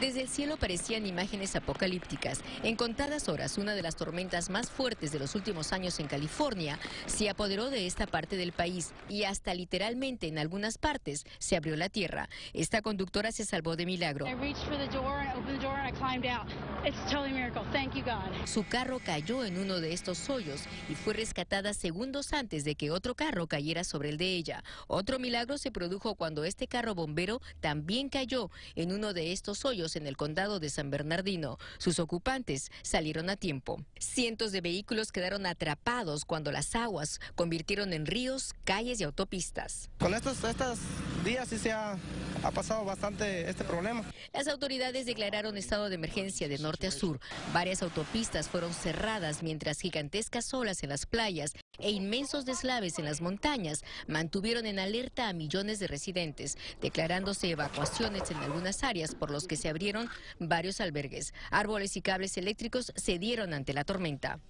Desde el cielo parecían imágenes apocalípticas. En contadas horas, una de las tormentas más fuertes de los últimos años en California se apoderó de esta parte del país y hasta literalmente en algunas partes se abrió la tierra. Esta conductora se salvó de milagro. Su carro cayó en uno de estos hoyos y fue rescatada segundos antes de que otro carro cayera sobre el de ella. Otro milagro se produjo cuando este carro bombero también cayó en uno de estos hoyos en el condado de San Bernardino. Sus ocupantes salieron a tiempo. Cientos de vehículos quedaron atrapados cuando las aguas convirtieron en ríos, calles y autopistas. Con estos, estos días sí se ha, ha pasado bastante este problema. Las autoridades declararon estado de emergencia de norte a sur. Varias autopistas fueron cerradas mientras gigantescas olas en las playas e inmensos deslaves en las montañas mantuvieron en alerta a millones de residentes, declarándose evacuaciones en algunas áreas por los que se abrieron varios albergues. Árboles y cables eléctricos se dieron ante la tormenta.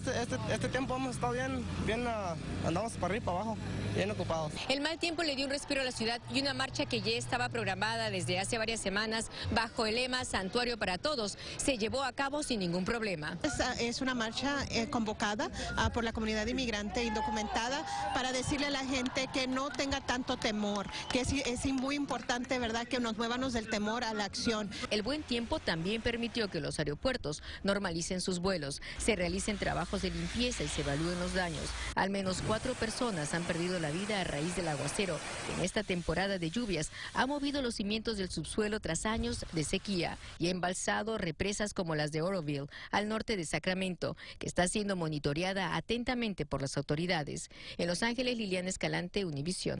Este, este, este tiempo hemos estado bien, bien uh, andamos para arriba, para abajo, bien ocupados. El mal tiempo le dio un respiro a la ciudad y una marcha que ya estaba programada desde hace varias semanas bajo el lema Santuario para Todos se llevó a cabo sin ningún problema. Es, una marcha eh, convocada uh, por la comunidad inmigrante indocumentada para decirle a la gente que no tenga tanto temor, que es, es muy importante, ¿verdad?, que nos muévanos del temor a la acción. El buen tiempo también permitió que los aeropuertos normalicen sus vuelos, se realicen trabajos de limpieza y se evalúen los daños. Al menos cuatro personas han perdido la vida a raíz del aguacero. En esta temporada de lluvias ha movido los cimientos del subsuelo tras años de sequía y ha embalsado represas como las de Oroville, al norte de Sacramento, que está siendo monitoreada atentamente por las autoridades. En Los Ángeles, Liliana Escalante, Univisión.